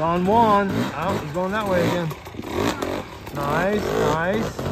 on one. Oh, he's going that way again. Nice, nice.